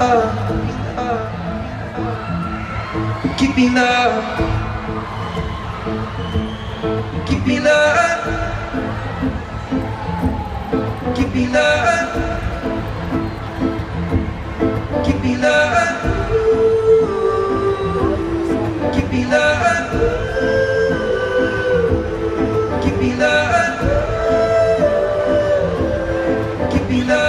up. Give me love. Give me love. Give me love. Give me love. Give me love. Give me love. Give me love.